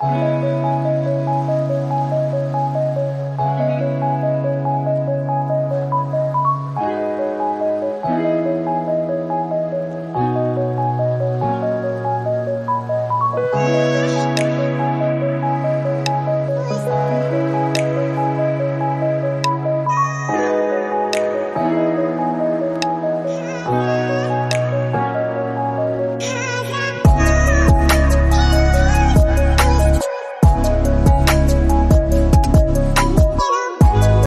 Música